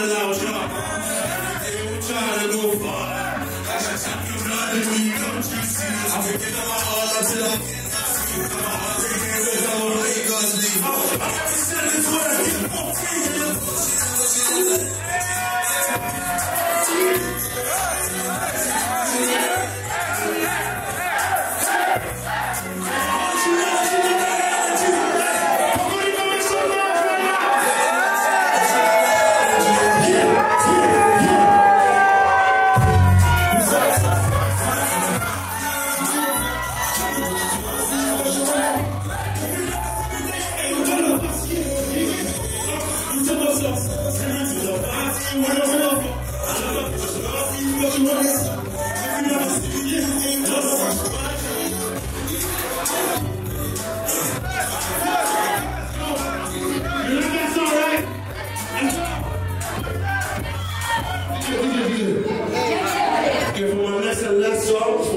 to loud drop. Every day we trying to go far. I got tap your blood and you come to see I forget about all until I nothing. My heart breaking the way God's leave. Oh, I got to send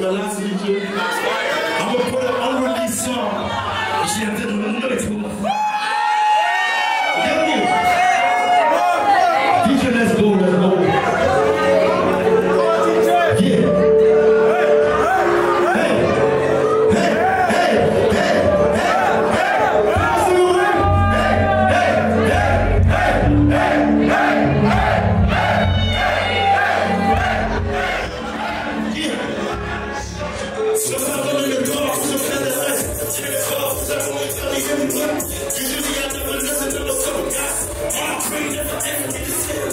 for my last video, I'm gonna put an unreleased song. Usually I never listen to no simple gossip. All I never ever get to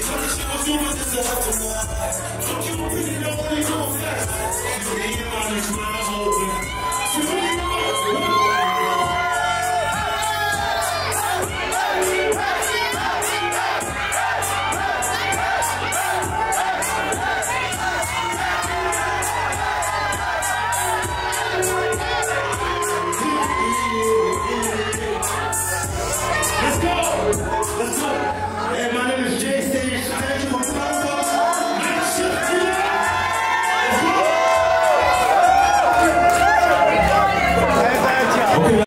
You